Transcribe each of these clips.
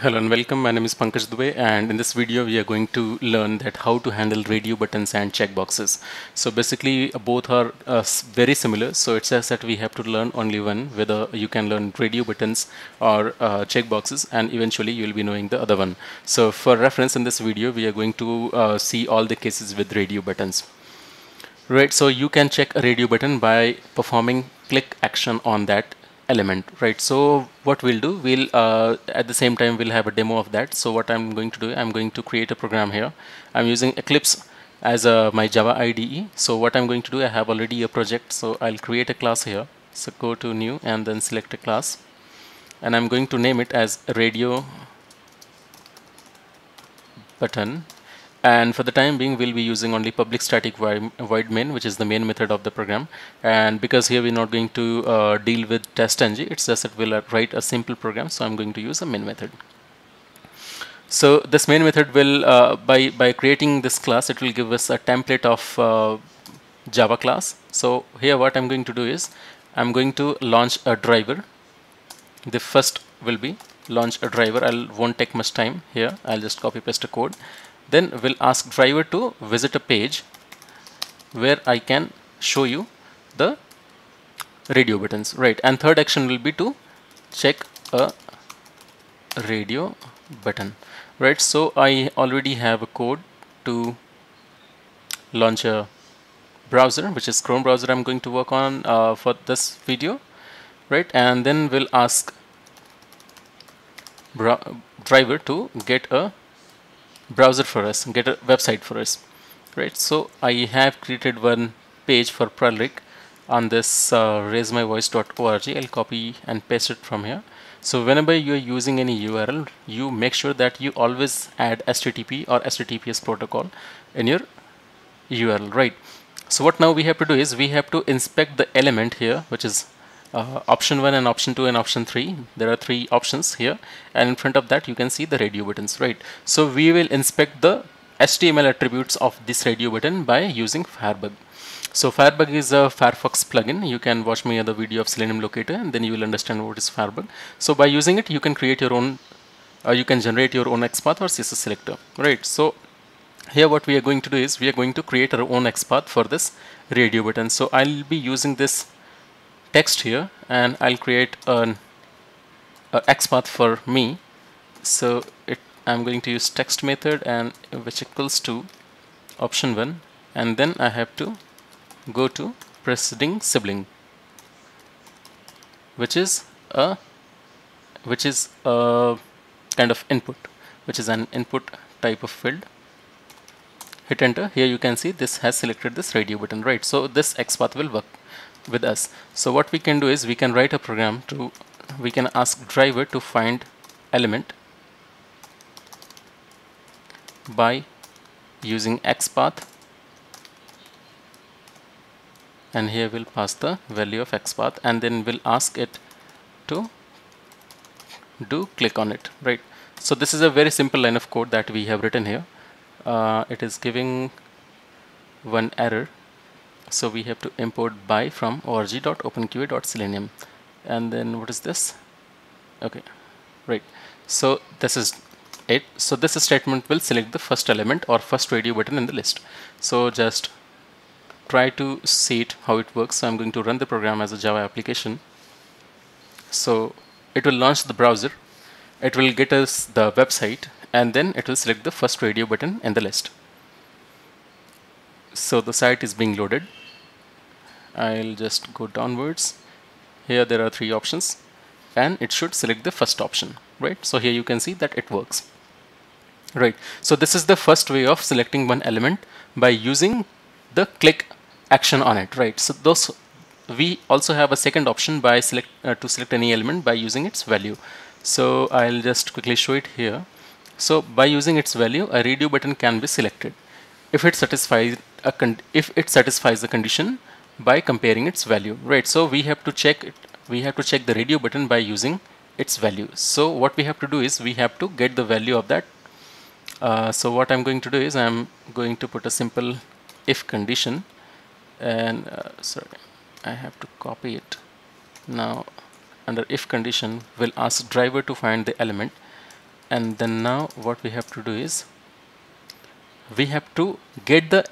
Hello and welcome. My name is Pankaj Dubey and in this video we are going to learn that how to handle radio buttons and checkboxes. So basically both are uh, very similar. So it says that we have to learn only one whether you can learn radio buttons or uh, checkboxes and eventually you will be knowing the other one. So for reference in this video we are going to uh, see all the cases with radio buttons. Right, so you can check a radio button by performing click action on that element right? So what we'll do we'll uh, at the same time we'll have a demo of that. So what I'm going to do I'm going to create a program here. I'm using Eclipse as a, my Java IDE so what I'm going to do I have already a project. So I'll create a class here. So go to new and then select a class. And I'm going to name it as radio button and for the time being we'll be using only public static void main which is the main method of the program. And because here we're not going to uh, deal with TestNG it's just that we'll write a simple program. So I'm going to use a main method. So this main method will uh, by by creating this class it will give us a template of uh, Java class. So here what I'm going to do is I'm going to launch a driver. The first will be launch a driver. I won't take much time here. I'll just copy paste the code then we'll ask driver to visit a page where I can show you the radio buttons. Right. And third action will be to check a radio button. Right. So I already have a code to launch a browser which is Chrome browser I'm going to work on uh, for this video. Right. And then we'll ask driver to get a browser for us get a website for us right? So I have created one page for Pralrik on this uh, raisemyvoice.org I'll copy and paste it from here. So whenever you are using any URL you make sure that you always add HTTP or HTTPS protocol in your URL right? So what now we have to do is we have to inspect the element here which is uh, option 1 and option 2 and option 3 there are three options here. And in front of that you can see the radio buttons right? So we will inspect the HTML attributes of this radio button by using Firebug. So Firebug is a Firefox plugin. You can watch my other video of Selenium locator and then you will understand what is Firebug. So by using it you can create your own uh, you can generate your own XPath or CSS selector right? So here what we are going to do is we are going to create our own XPath for this radio button. So I'll be using this text here and I'll create an XPath for me. So it I'm going to use text method and which equals to option 1 and then I have to go to preceding sibling which is a which is a kind of input which is an input type of field. Hit enter. Here you can see this has selected this radio button right? So this XPath will work with us. So what we can do is we can write a program to we can ask driver to find element by using xpath and here we'll pass the value of xpath and then we'll ask it to do click on it right? So this is a very simple line of code that we have written here. Uh, it is giving one error so we have to import by from org.openqa.selenium and then what is this? Okay right. So this is it. So this statement will select the first element or first radio button in the list. So just try to see it how it works. So I'm going to run the program as a Java application. So it will launch the browser. It will get us the website and then it will select the first radio button in the list. So the site is being loaded I'll just go downwards. Here there are three options and it should select the first option right? So here you can see that it works. Right. So this is the first way of selecting one element by using the click action on it right? So those we also have a second option by select uh, to select any element by using its value. So I'll just quickly show it here. So by using its value a radio button can be selected. If it satisfies a if it satisfies the condition by comparing its value right? So we have to check it we have to check the radio button by using its value. So what we have to do is we have to get the value of that. Uh, so what I'm going to do is I'm going to put a simple if condition and uh, sorry I have to copy it. Now under if condition we'll ask driver to find the element. And then now what we have to do is we have to get the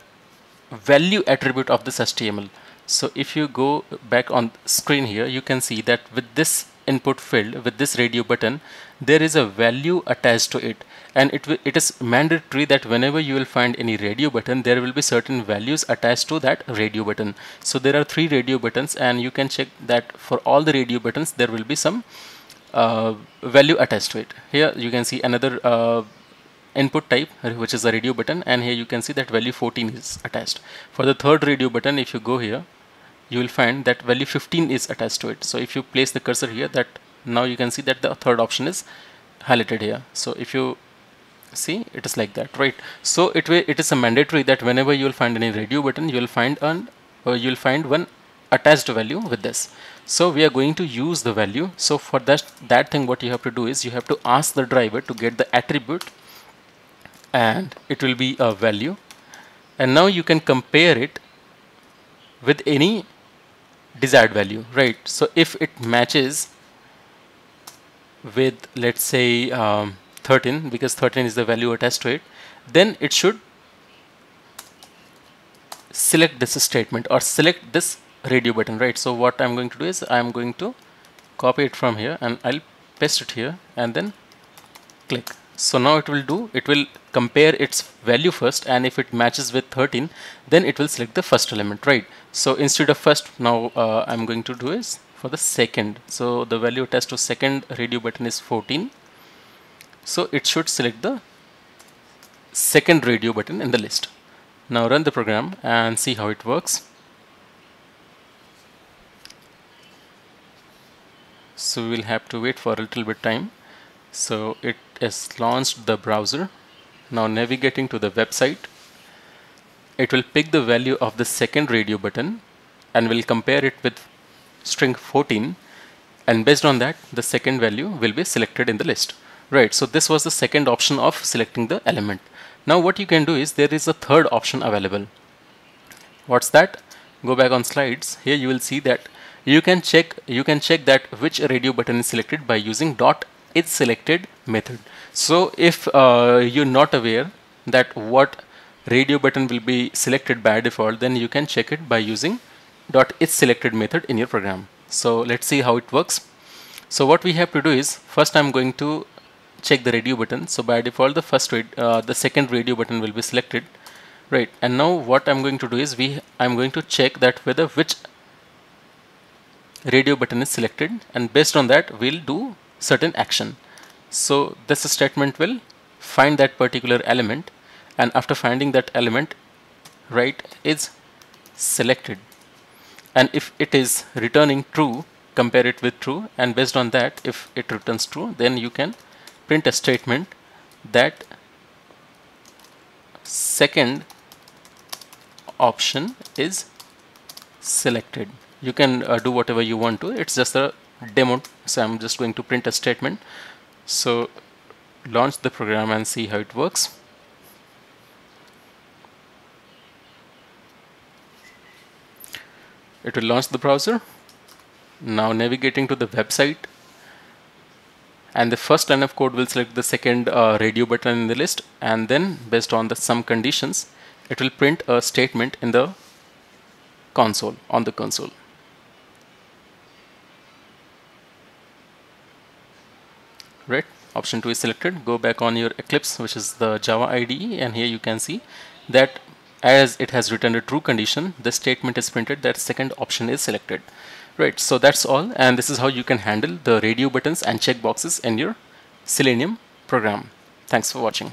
value attribute of this HTML so if you go back on screen here you can see that with this input field with this radio button there is a value attached to it. And it, it is mandatory that whenever you will find any radio button there will be certain values attached to that radio button. So there are three radio buttons and you can check that for all the radio buttons there will be some uh, value attached to it. Here you can see another uh, input type which is a radio button and here you can see that value 14 is attached. For the third radio button if you go here you will find that value 15 is attached to it. So if you place the cursor here that now you can see that the third option is highlighted here. So if you see it is like that right? So it will it is a mandatory that whenever you will find any radio button you will find an uh, you will find one attached value with this. So we are going to use the value. So for that that thing what you have to do is you have to ask the driver to get the attribute and it will be a value. And now you can compare it with any desired value right? So if it matches with let's say um, 13 because 13 is the value attached to it then it should select this statement or select this radio button right? So what I'm going to do is I'm going to copy it from here and I'll paste it here and then click so now it will do it will compare its value first and if it matches with 13 then it will select the first element right? So instead of first now uh, I'm going to do is for the second. So the value attached to second radio button is 14 so it should select the second radio button in the list. Now run the program and see how it works. So we will have to wait for a little bit time so it has launched the browser. Now navigating to the website. It will pick the value of the second radio button and will compare it with string 14 and based on that the second value will be selected in the list. Right so this was the second option of selecting the element. Now what you can do is there is a third option available. What's that? Go back on slides. Here you will see that you can check you can check that which radio button is selected by using dot is selected method. So if uh, you're not aware that what radio button will be selected by default then you can check it by using dot is selected method in your program. So let's see how it works. So what we have to do is first I'm going to check the radio button. So by default the first uh, the second radio button will be selected right? And now what I'm going to do is we I'm going to check that whether which radio button is selected and based on that we'll do certain action. So this statement will find that particular element and after finding that element right is selected. And if it is returning true compare it with true and based on that if it returns true then you can print a statement that second option is selected. You can uh, do whatever you want to. It's just a demo so I'm just going to print a statement. So launch the program and see how it works. It will launch the browser. Now navigating to the website. And the first line of code will select the second uh, radio button in the list. And then based on the some conditions it will print a statement in the console on the console right option 2 is selected. Go back on your Eclipse which is the Java IDE and here you can see that as it has returned a true condition the statement is printed that second option is selected. Right so that's all and this is how you can handle the radio buttons and checkboxes in your Selenium program. Thanks for watching